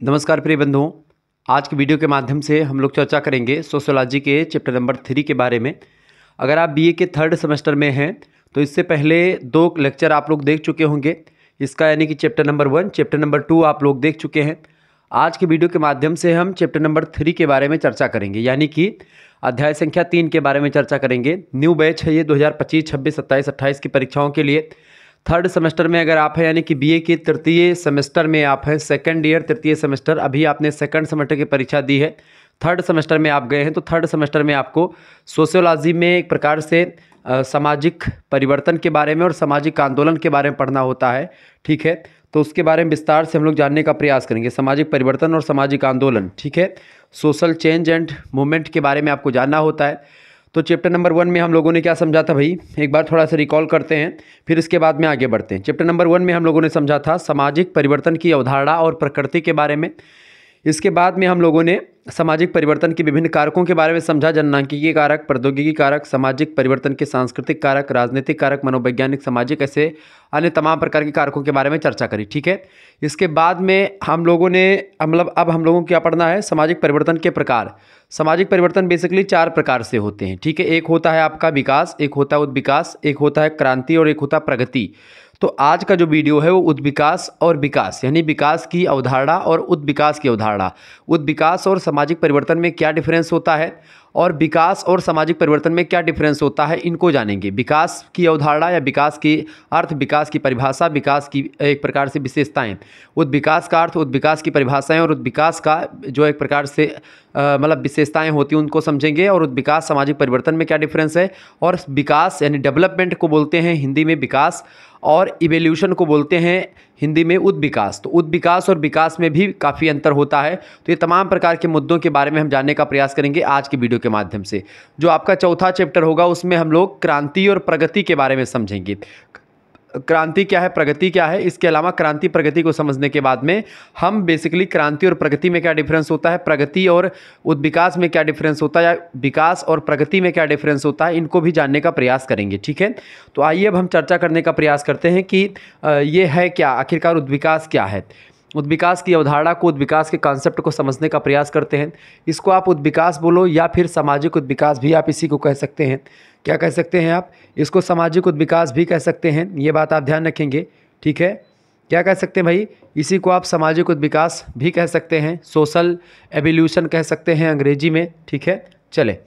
नमस्कार प्रिय बंधुओं, आज की वीडियो के माध्यम से हम लोग चर्चा करेंगे सोशोलॉजी के चैप्टर नंबर थ्री के बारे में। अगर आप बीए के थर्ड सेमेस्टर में हैं तो इससे पहले दो लेक्चर आप लोग देख चुके होंगे। इसका यानी कि chapter number one, chapter number two आप लोग देख चुके हैं। आज की वीडियो के माध्यम से हम चैप्टर नंबर थ्री के बारे में चर्चा करेंगे। यानी कि अध्याय संख्या तीन के बारे में चर्चा करेंगे। न्यू बैच है ये दो हज़ार पच्चीस, छब्बीस, सत्ताईस, अट्ठाईस की परीक्षाओं के लिए। थर्ड सेमेस्टर में अगर आप हैं, यानी कि बीए के तृतीय सेमेस्टर में आप हैं सेकंड ईयर तृतीय सेमेस्टर, अभी आपने सेकंड सेमेस्टर की परीक्षा दी है। थर्ड सेमेस्टर में आप गए हैं तो थर्ड सेमेस्टर में आपको सोशियोलॉजी में एक प्रकार से सामाजिक परिवर्तन के बारे में और सामाजिक आंदोलन के बारे में पढ़ना होता है। ठीक है? तो उसके बारे में विस्तार से हम लोग जानने का प्रयास करेंगे। सामाजिक परिवर्तन और सामाजिक आंदोलन, ठीक है? सोशल चेंज एंड मूवमेंट के बारे में आपको जानना होता है। तो चैप्टर नंबर वन में हम लोगों ने क्या समझा था भाई? एक बार थोड़ा सा रिकॉल करते हैं, फिर इसके बाद में आगे बढ़ते हैं। चैप्टर नंबर वन में हम लोगों ने समझा था सामाजिक परिवर्तन की अवधारणा और प्रकृति के बारे में। इसके बाद में हम लोगों ने सामाजिक परिवर्तन के विभिन्न कारकों के बारे में समझा जननांकिकीय कारक, प्रौद्योगिकी कारक, सामाजिक परिवर्तन के सांस्कृतिक कारक, राजनीतिक कारक, मनोवैज्ञानिक, सामाजिक ऐसे अन्य तमाम प्रकार के कारकों के बारे में चर्चा करी, ठीक है? इसके बाद में हम लोगों ने मतलब अब हम लोगों को क्या पढ़ना है? सामाजिक परिवर्तन के प्रकार। सामाजिक परिवर्तन बेसिकली चार प्रकार से होते हैं, ठीक है? एक होता है आपका विकास, एक होता है उद्विकास, एक होता है क्रांति और एक होता है प्रगति। तो आज का जो वीडियो है वो उद्विकास और विकास, यानी विकास की अवधारणा और उद्विकास की अवधारणा। उद्विकास और सामाजिक परिवर्तन में क्या डिफरेंस होता है और विकास और सामाजिक परिवर्तन में क्या डिफरेंस होता है, इनको जानेंगे। विकास की अवधारणा या विकास की अर्थ, विकास की परिभाषा, विकास की एक प्रकार से विशेषताएँ। उद्विकास का अर्थ, उद्विकास की परिभाषाएँ और उद्विकास का जो एक प्रकार से मतलब विशेषताएँ होती हैं, उनको समझेंगे और उद्विकास सामाजिक परिवर्तन में क्या डिफरेंस है और विकास, यानी डेवलपमेंट को बोलते हैं, हिंदी में विकास और इवेल्यूशन को बोलते हैं हिंदी में उद्विकास। तो उद्विकास और विकास में भी काफ़ी अंतर होता है। तो ये तमाम प्रकार के मुद्दों के बारे में हम जानने का प्रयास करेंगे आज की वीडियो के माध्यम से। जो आपका चौथा चैप्टर होगा, उसमें हम लोग क्रांति और प्रगति के बारे में समझेंगे। क्रांति क्या है, प्रगति क्या है, इसके अलावा क्रांति प्रगति को समझने के बाद में हम बेसिकली क्रांति और प्रगति में क्या डिफरेंस होता है, प्रगति और उद्विकास में क्या डिफरेंस होता है या विकास और प्रगति में क्या डिफरेंस होता है, इनको भी जानने का प्रयास करेंगे, ठीक है? तो आइए अब हम चर्चा करने का प्रयास करते हैं कि ये है क्या, आखिरकार उद्विकास क्या है? उद्विकास की अवधारणा को, उद्विकास के कॉन्सेप्ट को समझने का प्रयास करते हैं। इसको आप उद्विकास बोलो या फिर सामाजिक उद्विकास भी आप इसी को कह सकते हैं। क्या कह सकते हैं आप? इसको सामाजिक उद्विकास भी कह सकते हैं। ये बात आप ध्यान रखेंगे, ठीक है? क्या कह सकते हैं भाई? इसी को आप सामाजिक उद्विकास भी कह सकते हैं, सोशल एवोल्यूशन कह सकते हैं अंग्रेज़ी में, ठीक है? चले।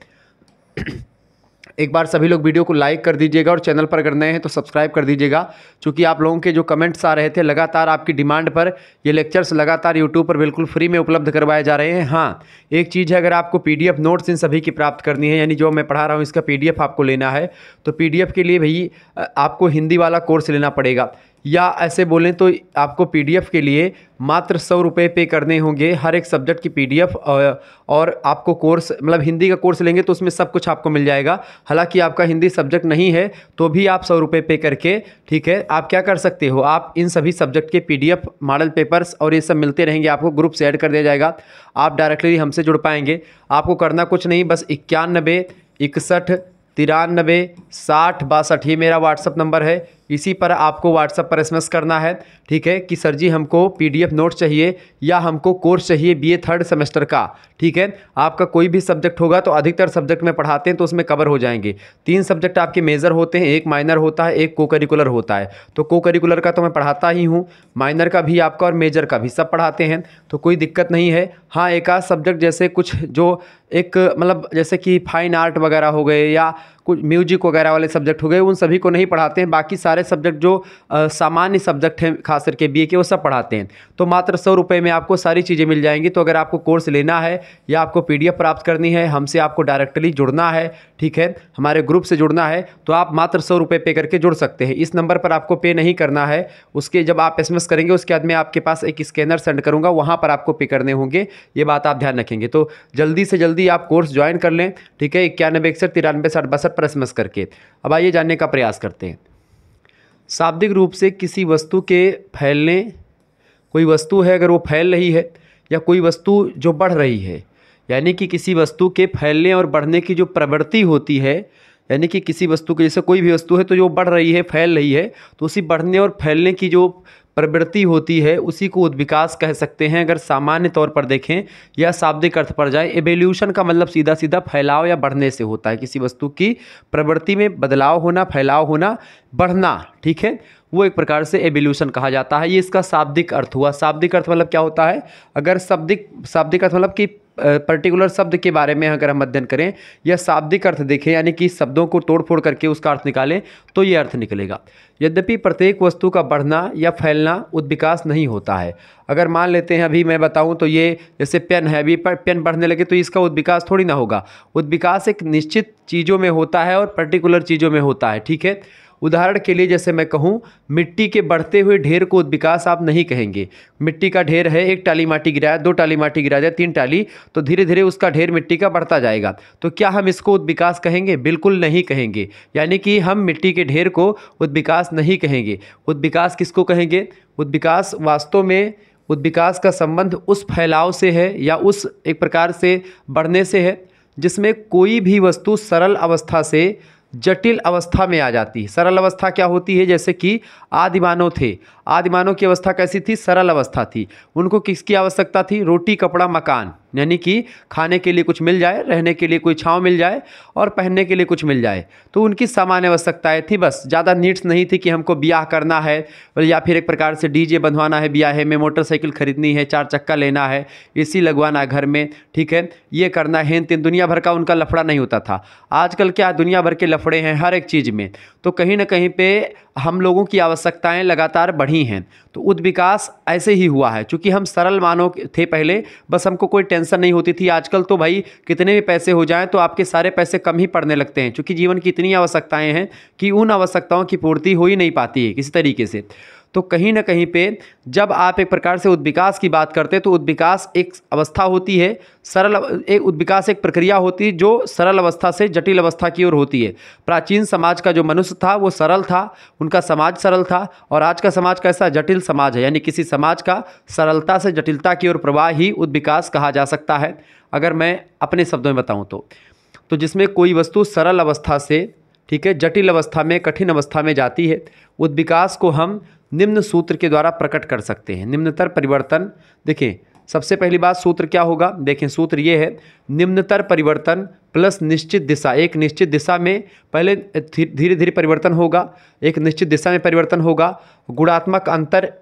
एक बार सभी लोग वीडियो को लाइक कर दीजिएगा और चैनल पर अगर नए हैं तो सब्सक्राइब कर दीजिएगा। क्योंकि आप लोगों के जो कमेंट्स आ रहे थे, लगातार आपकी डिमांड पर, ये लेक्चर्स लगातार यूट्यूब पर बिल्कुल फ्री में उपलब्ध करवाए जा रहे हैं। हाँ एक चीज़ है, अगर आपको पीडीएफ नोट्स इन सभी की प्राप्त करनी है, यानी जो मैं पढ़ा रहा हूँ, इसका पीडीएफ आपको लेना है तो पीडीएफ के लिए भाई आपको हिंदी वाला कोर्स लेना पड़ेगा। या ऐसे बोलें तो आपको पीडीएफ के लिए मात्र सौ रुपये पे करने होंगे हर एक सब्जेक्ट की पीडीएफ और आपको कोर्स मतलब हिंदी का कोर्स लेंगे तो उसमें सब कुछ आपको मिल जाएगा। हालाँकि आपका हिंदी सब्जेक्ट नहीं है तो भी आप सौ रुपये पे करके, ठीक है, आप क्या कर सकते हो? आप इन सभी सब्जेक्ट के पीडीएफ, मॉडल पेपर्स और ये सब मिलते रहेंगे, आपको ग्रुप से ऐड कर दिया जाएगा, आप डायरेक्टली हमसे जुड़ पाएँगे। आपको करना कुछ नहीं, बस इक्यानबे, इकसठ, तिरानबे, साठ, बासठ, ये मेरा व्हाट्सअप नंबर है। इसी पर आपको व्हाट्सअप पर एसएमएस करना है। ठीक है कि सर जी, हमको पीडीएफ नोट चाहिए या हमको कोर्स चाहिए बीए थर्ड सेमेस्टर का। ठीक है? आपका कोई भी सब्जेक्ट होगा तो अधिकतर सब्जेक्ट में पढ़ाते हैं तो उसमें कवर हो जाएँगे। तीन सब्जेक्ट आपके मेजर होते हैं, एक माइनर होता है, एक को करिकुलर होता है। तो को करिकुलर का तो मैं पढ़ाता ही हूँ माइनर का भी आपका और मेजर का भी, सब पढ़ाते हैं। तो कोई दिक्कत नहीं है। हाँ एक आध सब्जेक्ट जैसे कुछ जो एक मतलब जैसे कि फाइन आर्ट वगैरह हो गए या कुछ म्यूज़िक वगैरह वाले सब्जेक्ट हो गए, उन सभी को नहीं पढ़ाते हैं। बाकी सारे सब्जेक्ट जो सामान्य सब्जेक्ट हैं खास करके बी के, वो सब पढ़ाते हैं। तो मात्र सौ रुपये में आपको सारी चीज़ें मिल जाएँगी। तो अगर आपको कोर्स लेना है या आपको पी प्राप्त करनी है, हमसे आपको डायरेक्टली जुड़ना है, ठीक है? हमारे ग्रुप से जुड़ना है तो आप मात्र सौ रुपये पे करके जुड़ सकते हैं। इस नंबर पर आपको पे नहीं करना है। उसके जब आप एसएमएस करेंगे, उसके बाद मैं आपके पास एक स्कैनर सेंड करूँगा, वहाँ पर आपको पे करने होंगे। ये बात आप ध्यान रखेंगे। तो जल्दी से जल्दी आप कोर्स ज्वाइन कर लें, ठीक है? इक्यानबे, इकसठ तिरानवे साठ, बासठ पर करके। अब आइए जानने का प्रयास करते हैं। शाब्दिक रूप से किसी वस्तु के फैलने, कोई वस्तु है अगर वो फैल रही है या कोई वस्तु जो बढ़ रही है, यानी कि किसी वस्तु के फैलने और बढ़ने की जो प्रवृत्ति होती है, यानी कि किसी वस्तु के, जैसे कोई भी वस्तु है तो जो बढ़ रही है, फैल रही है तो उसी बढ़ने और फैलने की जो प्रवृत्ति होती है, उसी को उद्विकास कह सकते हैं। अगर सामान्य तौर पर देखें या शाब्दिक अर्थ पर जाए एवोल्यूशन का मतलब सीधा सीधा फैलाव या बढ़ने से होता है। किसी वस्तु की प्रवृत्ति में बदलाव होना, फैलाव होना, बढ़ना, ठीक है? वो एक प्रकार से एवोल्यूशन कहा जाता है। ये इसका शाब्दिक अर्थ हुआ। शाब्दिक अर्थ मतलब क्या होता है? अगर शाब्दिक शाब्दिक अर्थ मतलब कि पर्टिकुलर शब्द के बारे में अगर हम अध्ययन करें, या शाब्दिक अर्थ देखें, यानी कि शब्दों को तोड़ फोड़ करके उसका अर्थ निकालें तो ये अर्थ निकलेगा। यद्यपि प्रत्येक वस्तु का बढ़ना या फैलना उद्विकास नहीं होता है। अगर मान लेते हैं, अभी मैं बताऊँ तो ये जैसे पेन है, अभी पेन बढ़ने लगे तो इसका उद्विकास थोड़ी ना होगा। उद्विकास एक निश्चित चीज़ों में होता है और पर्टिकुलर चीज़ों में होता है, ठीक है? उदाहरण के लिए जैसे मैं कहूँ, मिट्टी के बढ़ते हुए ढेर को विकास आप नहीं कहेंगे। मिट्टी का ढेर है, एक टाली माटी गिराया दो टाली माटी गिरा जाए, तीन टाली तो धीरे धीरे उसका ढेर मिट्टी का बढ़ता जाएगा। तो क्या हम इसको उद्विकास कहेंगे? बिल्कुल नहीं कहेंगे। यानी कि हम मिट्टी के ढेर को उद्विकास नहीं कहेंगे। उद्विकास किसको कहेंगे? उद्विकास वास्तव में, उद्विकास का संबंध उस फैलाव से है या उस एक प्रकार से बढ़ने से है, जिसमें कोई भी वस्तु सरल अवस्था से जटिल अवस्था में आ जाती है। सरल अवस्था क्या होती है? जैसे कि आदिमानव थे। आदिमानव की अवस्था कैसी थी? सरल अवस्था थी। उनको किसकी आवश्यकता थी? रोटी, कपड़ा, मकान। यानी कि खाने के लिए कुछ मिल जाए, रहने के लिए कोई छाँव मिल जाए और पहनने के लिए कुछ मिल जाए। तो उनकी सामान्य आवश्यकताएँ थी बस। ज़्यादा नीड्स नहीं थी कि हमको ब्याह करना है या फिर एक प्रकार से डीजे बंधवाना है, ब्याह में मोटरसाइकिल खरीदनी है, चार चक्का लेना है, एसी लगवाना है घर में, ठीक है? ये करना है। तीन दुनिया भर का उनका लफड़ा नहीं होता था। आजकल क्या दुनिया भर के लफड़े हैं हर एक चीज़ में तो कहीं ना कहीं पे हम लोगों की आवश्यकताएँ लगातार बढ़ी हैं। तो उद्विकास ऐसे ही हुआ है क्योंकि हम सरल मानव थे पहले, बस हमको कोई टेंशन नहीं होती थी। आजकल तो भाई कितने भी पैसे हो जाएँ तो आपके सारे पैसे कम ही पड़ने लगते हैं क्योंकि जीवन की इतनी आवश्यकताएँ हैं कि उन आवश्यकताओं की पूर्ति हो ही नहीं पाती है किसी तरीके से। तो कहीं ना कहीं पे जब आप एक प्रकार से उद्विकास की बात करते हैं तो उद्विकास एक अवस्था होती है, सरल एक उद्विकास एक प्रक्रिया होती है, जो सरल अवस्था से जटिल अवस्था की ओर होती है। प्राचीन समाज का जो मनुष्य था, वो सरल था, उनका समाज सरल था, और आज का समाज कैसा जटिल समाज है, यानी किसी समाज का सरलता से जटिलता की ओर प्रवाह ही उद्विकास कहा जा सकता है। अगर मैं अपने शब्दों में बताऊँ तो तो जिसमें कोई वस्तु सरल अवस्था से ठीक है, जटिल अवस्था में, कठिन अवस्था में जाती है। उद्विकास को हम निम्न सूत्र के द्वारा प्रकट कर सकते हैं। निम्नतर परिवर्तन देखें सबसे पहली बात सूत्र क्या होगा? देखें सूत्र ये है, निम्नतर परिवर्तन प्लस निश्चित दिशा। एक निश्चित दिशा में पहले धीरे धीरे परिवर्तन होगा, एक निश्चित दिशा में परिवर्तन होगा। गुणात्मक अंतर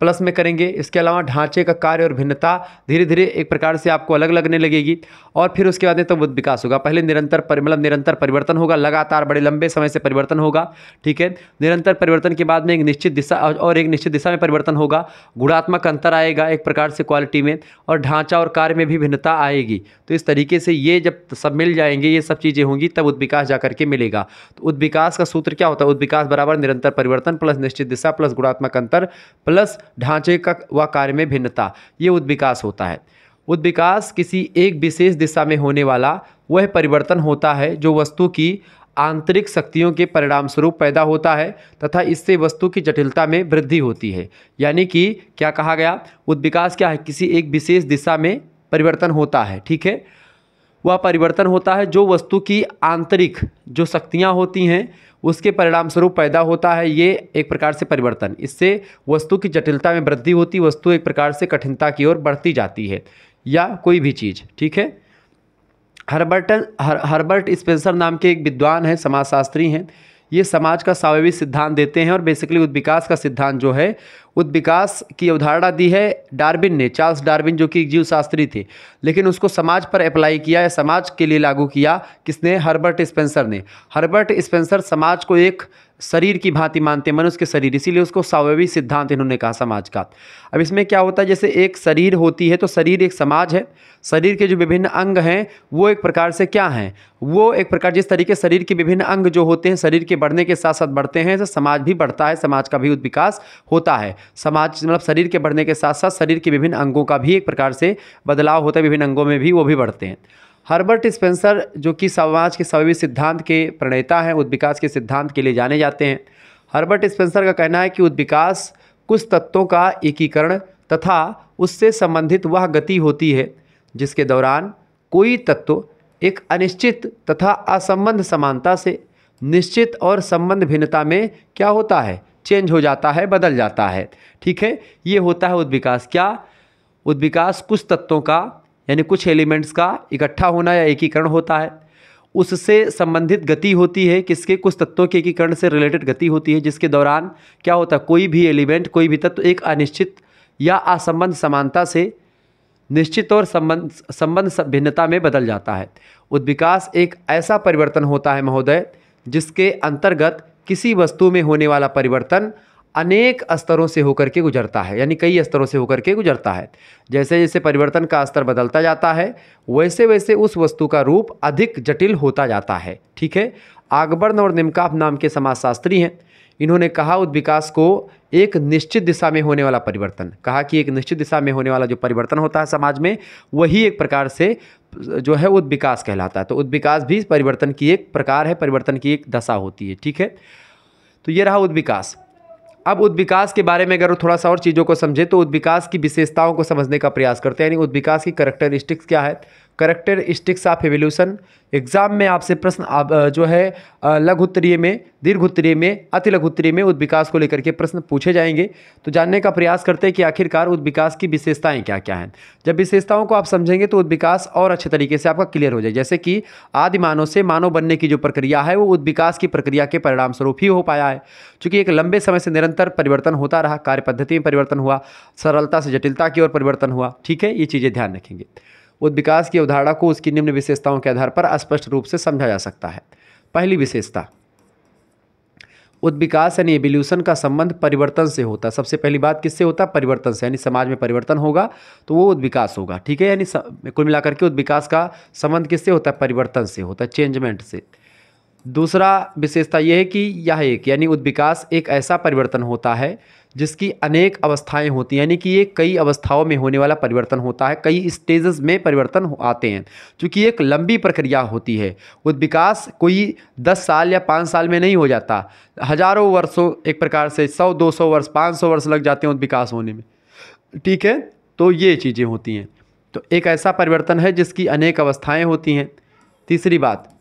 प्लस में करेंगे। इसके अलावा ढांचे का कार्य और भिन्नता धीरे धीरे एक प्रकार से आपको अलग लगने लगेगी। और फिर उसके बाद में तो विकास होगा। पहले निरंतर पर मतलब निरंतर परिवर्तन होगा, लगातार बड़े लंबे समय से परिवर्तन होगा, ठीक है? निरंतर परिवर्तन के बाद में एक निश्चित दिशा और एक निश्चित दिशा में परिवर्तन होगा। गुणात्मक अंतर आएगा एक प्रकार से क्वालिटी में और ढांचा और कार्य में भी भिन्नता आएगी। तो इस तरीके से ये जब सब मिल जाएँगे, ये सब चीज़ें होंगी, तब उद्विकास जा करके मिलेगा। तो उद्विकास का सूत्र क्या होता है? उद्विकास बराबर निरंतर परिवर्तन प्लस निश्चित दिशा प्लस गुणात्मक अंतर प्लस ढांचे का व कार्य में भिन्नता, ये उद्विकास होता है। उद्विकास किसी एक विशेष दिशा में होने वाला वह परिवर्तन होता है जो वस्तु की आंतरिक शक्तियों के परिणाम स्वरूप पैदा होता है तथा इससे वस्तु की जटिलता में वृद्धि होती है। यानी कि क्या कहा गया? उद्विकास क्या है? किसी एक विशेष दिशा में परिवर्तन होता है, ठीक है? वह परिवर्तन होता है। जो वस्तु की आंतरिक जो शक्तियाँ होती हैं, उसके परिणाम स्वरूप पैदा होता है। ये एक प्रकार से परिवर्तन। इससे वस्तु की जटिलता में वृद्धि होती, वस्तु एक प्रकार से कठिनता की ओर बढ़ती जाती है। या कोई भी चीज़, ठीक है? हर्बर्टन हर हर्बर्ट स्पेंसर नाम के एक विद्वान हैं, समाजशास्त्री हैं। ये समाज का स्वाभाविक सिद्धांत देते हैं और बेसिकली उद्विकास का सिद्धांत जो है उद्विकास की अवधारणा दी है डार्विन ने, चार्ल्स डार्विन जो कि जीव शास्त्री थे। लेकिन उसको समाज पर अप्लाई किया या समाज के लिए लागू किया किसने? हर्बर्ट स्पेंसर ने। हर्बर्ट स्पेंसर समाज को एक शरीर की भांति मानते हैं, मनुष्य के शरीर। इसीलिए उसको स्वाभाविक सिद्धांत इन्होंने कहा समाज का अब इसमें क्या होता है, जैसे एक शरीर होती है तो शरीर एक समाज है। शरीर के जो विभिन्न अंग हैं, वो एक प्रकार से क्या हैं? वो एक प्रकार, जिस तरीके शरीर के विभिन्न अंग जो होते हैं, शरीर के बढ़ने के साथ साथ बढ़ते हैं तो समाज भी बढ़ता है, समाज का भी विकास होता है। समाज मतलब शरीर के बढ़ने के साथ साथ शरीर के विभिन्न अंगों का भी एक प्रकार से बदलाव होता है, विभिन्न अंगों में भी वो भी बढ़ते हैं। हर्बर्ट स्पेंसर, जो कि समाज के सभी सिद्धांत के प्रणेता हैं उद्विकास के सिद्धांत के लिए जाने जाते हैं। हर्बर्ट स्पेंसर का कहना है कि उद्विकास कुछ तत्वों का एकीकरण तथा उससे संबंधित वह गति होती है, जिसके दौरान कोई तत्व एक अनिश्चित तथा असंबंध समानता से निश्चित और संबंध भिन्नता में क्या होता है? चेंज हो जाता है, बदल जाता है। ठीक है? ये होता है उद्विकास क्या उद्विकास कुछ तत्वों का यानी कुछ एलिमेंट्स का इकट्ठा होना या एकीकरण होता है, उससे संबंधित गति होती है, किसके, कुछ तत्वों के एकीकरण से रिलेटेड गति होती है, जिसके दौरान क्या होता है, कोई भी एलिमेंट कोई भी तत्व एक अनिश्चित या असंबंध समानता से निश्चित और संबंध संबंध भिन्नता में बदल जाता है। उद्विकास एक ऐसा परिवर्तन होता है महोदय, जिसके अंतर्गत किसी वस्तु में होने वाला परिवर्तन अनेक स्तरों से होकर के गुजरता है, यानी कई स्तरों से होकर के गुजरता है। जैसे जैसे परिवर्तन का स्तर बदलता जाता है, वैसे वैसे उस वस्तु का रूप अधिक जटिल होता जाता है। ठीक है? आगबर्न और निमकाफ नाम के समाजशास्त्री हैं। इन्होंने कहा उद्विकास को एक निश्चित दिशा में होने वाला परिवर्तन, कहा कि एक निश्चित दिशा में होने वाला जो परिवर्तन होता है समाज में, वही एक प्रकार से जो है उद्विकास कहलाता है। तो उद्विकास भी परिवर्तन की एक प्रकार है, परिवर्तन की एक दशा होती है। ठीक है? तो ये रहा उद्विकास अब उद्विकास के बारे में अगर थोड़ा सा और चीज़ों को समझे तो उद्विकास की विशेषताओं को समझने का प्रयास करते हैं। यानी उद्विकास की करेक्टरिस्टिक्स क्या है? Characteristics of evolution. एग्ज़ाम में आपसे प्रश्न, आप जो है लघु उत्तरीय में, दीर्घ उत्तरीय में, अति लघु उत्तरीय में उद्विकास को लेकर के प्रश्न पूछे जाएँगे। तो जानने का प्रयास करते हैं कि आखिरकार उद्विकास की विशेषताएँ क्या क्या हैं। जब विशेषताओं को आप समझेंगे तो उद्विकास और अच्छे तरीके से आपका क्लियर हो जाए। जैसे कि आदि मानव से मानव बनने की जो प्रक्रिया है, वो उद्विकास की प्रक्रिया के परिणाम स्वरूप ही हो पाया है। चूँकि एक लंबे समय से निरंतर परिवर्तन होता रहा, कार्य पद्धति में परिवर्तन हुआ, सरलता से जटिलता की ओर परिवर्तन हुआ। ठीक है, ये चीज़ें ध्यान रखेंगे। उद्विकास की अवधारणा को उसकी निम्न विशेषताओं के आधार पर स्पष्ट रूप से समझा जा सकता है। पहली विशेषता, उद्विकास यानी एवोल्यूशन का संबंध परिवर्तन से होता है। सबसे पहली बात किससे होता है? परिवर्तन से, यानी समाज में परिवर्तन होगा तो वो उद्विकास होगा, ठीक है? यानी कुल मिलाकर के उद्विकास का संबंध किससे होता है? परिवर्तन से होता है चेंजमेंट से। दूसरा विशेषता यह है कि यह एक, यानी उद्विकास एक ऐसा परिवर्तन होता है जिसकी अनेक अवस्थाएँ होती हैं, यानी कि ये कई अवस्थाओं में होने वाला परिवर्तन होता है, कई स्टेजेस में परिवर्तन आते हैं। क्योंकि एक लंबी प्रक्रिया होती है, उद्विकास कोई दस साल या पाँच साल में नहीं हो जाता। हज़ारों वर्षों, एक प्रकार से सौ, दो सौ वर्ष, पाँच सौ वर्ष लग जाते हैं उद्विकास होने में। ठीक है? तो ये चीज़ें होती हैं। तो एक ऐसा परिवर्तन है जिसकी अनेक अवस्थाएँ होती हैं। तीसरी बात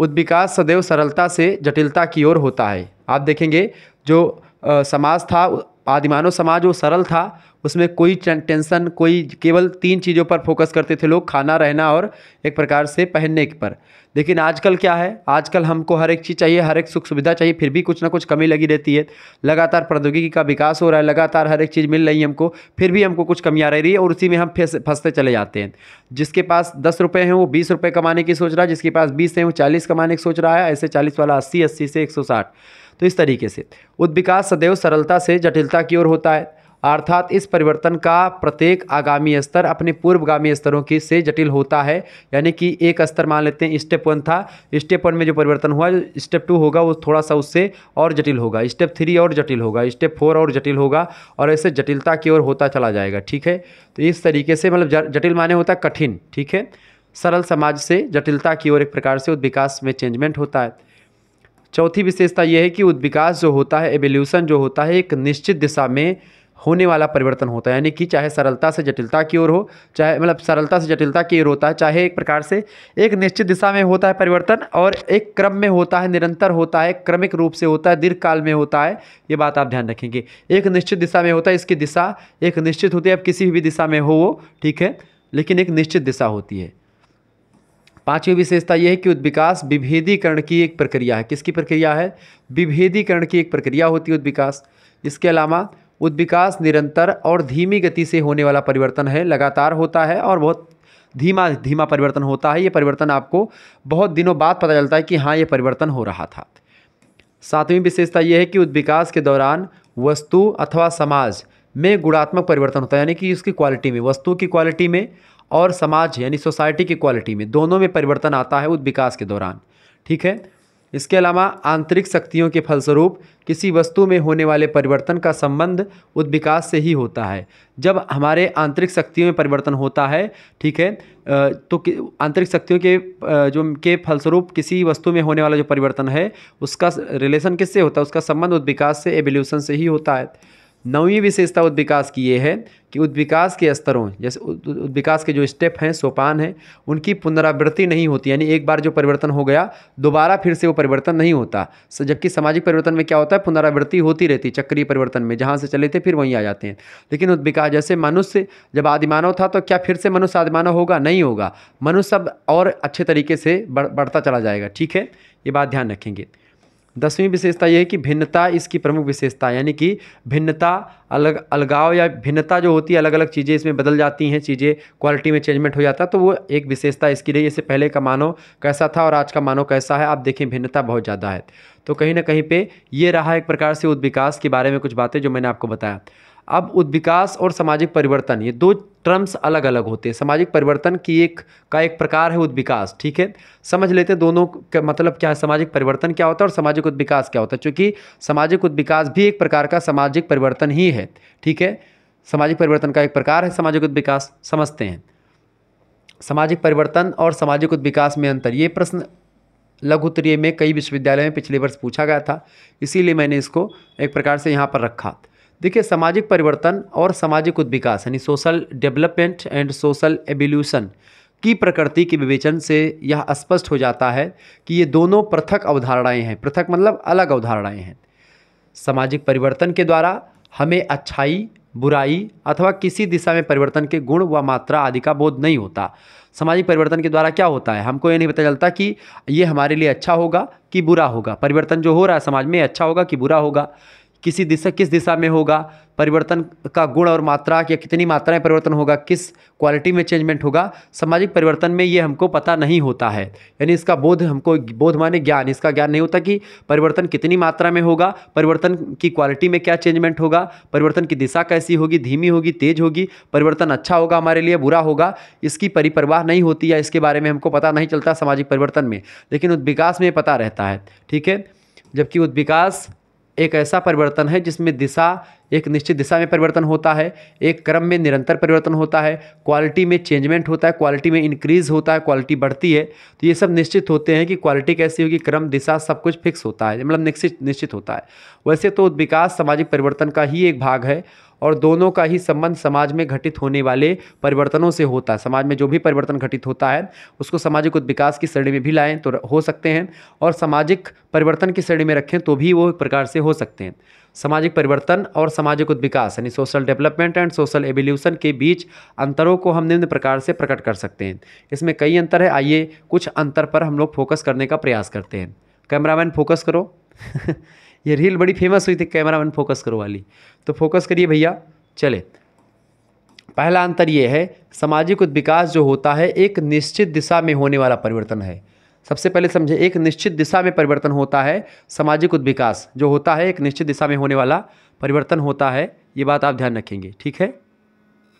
उद्विकास सदैव सरलता से जटिलता की ओर होता है। आप देखेंगे जो समाज था आदिमानव समाज वो सरल था, उसमें कोई टेंशन, कोई केवल तीन चीज़ों पर फोकस करते थे लोग, खाना, रहना और एक प्रकार से पहनने पर। लेकिन आजकल क्या है? आजकल हमको हर एक चीज़ चाहिए, हर एक सुख सुविधा चाहिए, फिर भी कुछ ना कुछ कमी लगी रहती है। लगातार प्रौद्योगिकी का विकास हो रहा है, लगातार हर एक चीज़ मिल रही है हमको, फिर भी हमको कुछ कमियाँ रह रही है और उसी में हम फंसते चले जाते हैं। जिसके पास दस रुपये हैं वो बीस रुपये कमाने की सोच रहा है, जिसके पास बीस हैं वो चालीस कमाने की सोच रहा है, ऐसे चालीस वाला अस्सी अस्सी से एक सौ साठ। तो इस तरीके से। उद्विकास सदैव सरलता से जटिलता की ओर होता है, अर्थात इस परिवर्तन का प्रत्येक आगामी स्तर अपने पूर्वगामी स्तरों की से जटिल होता है। यानी कि एक स्तर मान लेते हैं, स्टेप वन था। स्टेप वन में जो परिवर्तन हुआ, स्टेप टू होगा, वो थोड़ा सा उससे और जटिल होगा। स्टेप थ्री और जटिल होगा। स्टेप फोर और जटिल होगा और ऐसे जटिलता की ओर होता चला जाएगा, ठीक है? तो इस तरीके से मतलब जटिल माने होता है कठिन, ठीक है? सरल समाज से जटिलता की ओर एक प्रकार से विकास में चेंजमेंट होता है। चौथी विशेषता यह है कि उद्विकास जो होता है एवोल्यूशन जो होता है, एक निश्चित दिशा में होने वाला परिवर्तन होता है। यानी कि चाहे सरलता से जटिलता की ओर हो, चाहे मतलब सरलता से जटिलता की ओर होता है, चाहे एक प्रकार से एक निश्चित दिशा में होता है परिवर्तन और एक क्रम में होता है, निरंतर होता है, क्रमिक रूप से होता है दीर्घ काल में होता है, ये बात आप ध्यान रखेंगे। एक निश्चित दिशा में होता है, इसकी दिशा एक निश्चित होती है, अब किसी भी दिशा में हो वो, ठीक है, लेकिन एक निश्चित दिशा होती है। पांचवी विशेषता यह है कि उद्विकास विभेदीकरण की एक प्रक्रिया है। किसकी प्रक्रिया है? विभेदीकरण की एक प्रक्रिया होती है उद्विकास। इसके अलावा उद्विकास निरंतर और धीमी गति से होने वाला परिवर्तन है, लगातार होता है और बहुत धीमा धीमा परिवर्तन होता है। ये परिवर्तन आपको बहुत दिनों बाद पता चलता है कि हाँ ये परिवर्तन हो रहा था। सातवीं विशेषता यह है कि उद्विकास के दौरान वस्तु अथवा समाज में गुणात्मक परिवर्तन होता है, यानी कि उसकी क्वालिटी में, वस्तु की क्वालिटी में और समाज, यानी सोसाइटी की क्वालिटी में, दोनों में परिवर्तन आता है उस विकास के दौरान। ठीक है? इसके अलावा आंतरिक शक्तियों के फलस्वरूप किसी वस्तु में होने वाले परिवर्तन का संबंध उद्विकास से ही होता है। जब हमारे आंतरिक शक्तियों में परिवर्तन होता है, ठीक है तो आंतरिक शक्तियों के जो के फलस्वरूप किसी वस्तु में होने वाला जो परिवर्तन है, उसका रिलेशन किससे होता है? उसका संबंध उद्विकास से एवोल्यूशन से ही होता है। नौवीं विशेषता उद्विकास की ये है कि उद्विकास के स्तरों, जैसे उद्विकास के जो स्टेप हैं, सोपान हैं, उनकी पुनरावृत्ति नहीं होती, यानी एक बार जो परिवर्तन हो गया, दोबारा फिर से वो परिवर्तन नहीं होता। जबकि सामाजिक परिवर्तन में क्या होता है? पुनरावृत्ति होती रहती चक्रीय परिवर्तन में, जहाँ से चले थे, फिर वहीं आ जाते हैं। लेकिन उद्विकास, जैसे मनुष्य जब आदिमानव था तो क्या फिर से मनुष्य आदिमानव होगा? नहीं होगा। मनुष्य अब और अच्छे तरीके से बढ़ता चला जाएगा। ठीक है? ये बात ध्यान रखेंगे। दसवीं विशेषता यह है कि भिन्नता इसकी प्रमुख विशेषता यानी कि भिन्नता अलग, अलगाव या भिन्नता जो होती है अलग अलग चीज़ें इसमें बदल जाती हैं, चीज़ें क्वालिटी में चेंजमेंट हो जाता है। तो वो एक विशेषता इसकी रही। इससे पहले का मानव कैसा था और आज का मानव कैसा है, आप देखें भिन्नता बहुत ज़्यादा है। तो कहीं ना कहीं पर ये रहा एक प्रकार से उद्विकास के बारे में कुछ बातें जो मैंने आपको बताया। अब उद्विकास और सामाजिक परिवर्तन, ये दो टर्म्स अलग अलग होते हैं। सामाजिक परिवर्तन की एक, का एक प्रकार है उद्विकास, ठीक है? समझ लेते हैं दोनों का मतलब क्या है, सामाजिक परिवर्तन क्या होता है और सामाजिक उद्विकास क्या होता है? क्योंकि सामाजिक उद्विकास भी एक प्रकार का सामाजिक परिवर्तन ही है, ठीक है? सामाजिक परिवर्तन का एक प्रकार है सामाजिक उद्विकास, समझते हैं। सामाजिक परिवर्तन और सामाजिक उद्विकास में अंतर, ये प्रश्न लघु उत्तरीय में कई विश्वविद्यालय में पिछले वर्ष पूछा गया था, इसीलिए मैंने इसको एक प्रकार से यहाँ पर रखा। देखिए, सामाजिक परिवर्तन और सामाजिक उद्विकास, यानी social development and social evolution की प्रकृति के विवेचन से यह स्पष्ट हो जाता है कि ये दोनों पृथक अवधारणाएँ हैं। पृथक मतलब अलग अवधारणाएँ हैं। सामाजिक परिवर्तन के द्वारा हमें अच्छाई, बुराई अथवा किसी दिशा में परिवर्तन के गुण व मात्रा आदि का बोध नहीं होता। सामाजिक परिवर्तन के द्वारा क्या होता है? हमको ये नहीं पता चलता कि ये हमारे लिए अच्छा होगा कि बुरा होगा। परिवर्तन जो हो रहा है समाज में अच्छा होगा कि बुरा होगा। किसी दिशा, किस दिशा में होगा, परिवर्तन का गुण और मात्रा या कितनी मात्रा में परिवर्तन होगा, किस क्वालिटी में चेंजमेंट होगा, सामाजिक परिवर्तन में ये हमको पता नहीं होता है। यानी इसका बोध हमको, बोध माने ज्ञान, इसका ज्ञान नहीं होता कि परिवर्तन कितनी मात्रा में होगा, परिवर्तन की क्वालिटी में क्या चेंजमेंट होगा, परिवर्तन की दिशा कैसी होगी, धीमी होगी, तेज होगी, परिवर्तन अच्छा होगा हमारे लिए, बुरा होगा, इसकी परिपरवाह नहीं होती या इसके बारे में हमको पता नहीं चलता सामाजिक परिवर्तन में। लेकिन उद्विकास में पता रहता है, ठीक है? जबकि उद्विकास एक ऐसा परिवर्तन है जिसमें दिशा एक निश्चित दिशा में परिवर्तन होता है, एक क्रम में निरंतर परिवर्तन होता है क्वालिटी में चेंजमेंट होता है क्वालिटी में इंक्रीज होता है क्वालिटी बढ़ती है तो ये सब निश्चित होते हैं कि क्वालिटी कैसी होगी, क्रम, दिशा सब कुछ फिक्स होता है मतलब निश्चित निश्चित होता है। वैसे तो विकास सामाजिक परिवर्तन का ही एक भाग है और दोनों का ही संबंध समाज में घटित होने वाले परिवर्तनों से होता है। समाज में जो भी परिवर्तन घटित होता है, उसको सामाजिक उद्विकास की श्रेणी में भी लाएँ तो हो सकते हैं और सामाजिक परिवर्तन की श्रेणी में रखें तो भी वो एक प्रकार से हो सकते हैं। सामाजिक परिवर्तन और सामाजिक उद्विकास, यानी social development and social evolution के बीच अंतरों को हम निम्न प्रकार से प्रकट कर सकते हैं। इसमें कई अंतर है। आइए कुछ अंतर पर हम लोग फोकस करने का प्रयास करते हैं। कैमरामैन फोकस करो। ये रील बड़ी फ़ेमस हुई थी, कैमरामैन फोकस करो वाली। तो फोकस करिए भैया, चले। पहला अंतर ये है, सामाजिक उद्विकास जो होता है, एक निश्चित दिशा में होने वाला परिवर्तन है। सबसे पहले समझे, एक निश्चित दिशा में परिवर्तन होता है सामाजिक उद्विकास। जो होता है, एक निश्चित दिशा में होने वाला परिवर्तन होता है। ये बात आप ध्यान रखेंगे, ठीक है?